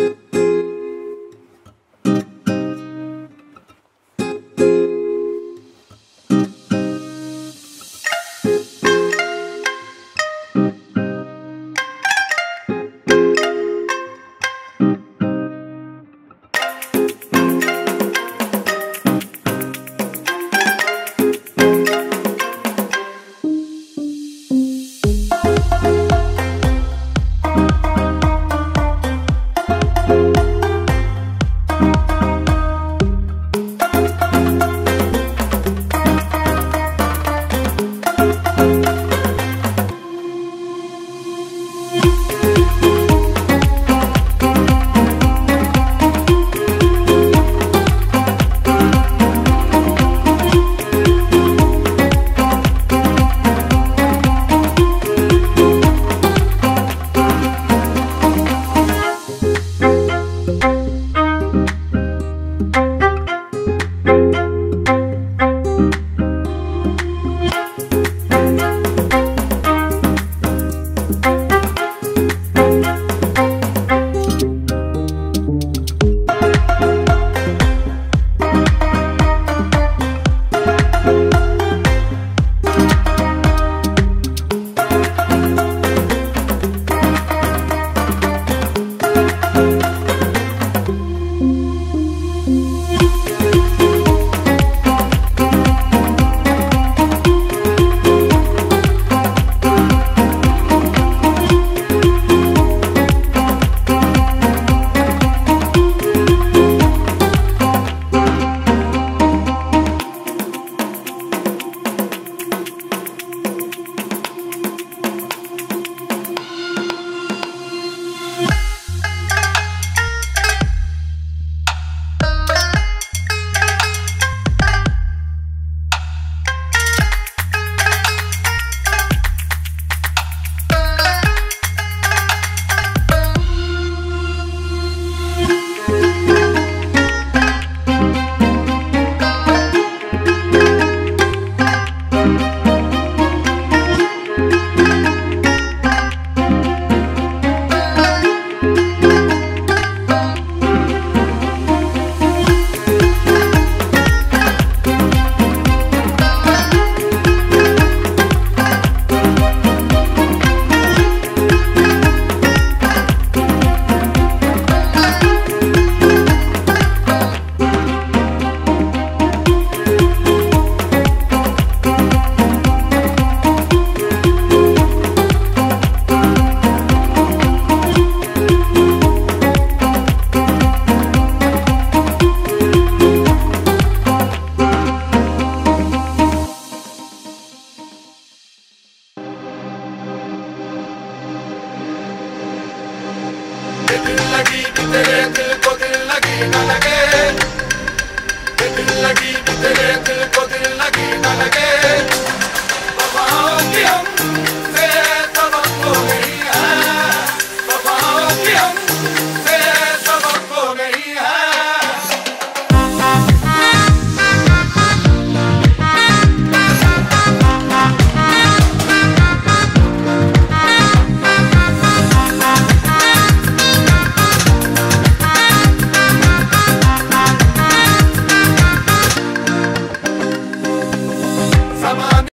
दिल लगी दिल लगी न लगे दिल लगी कि तेरे दिल को दिल लगी न लगे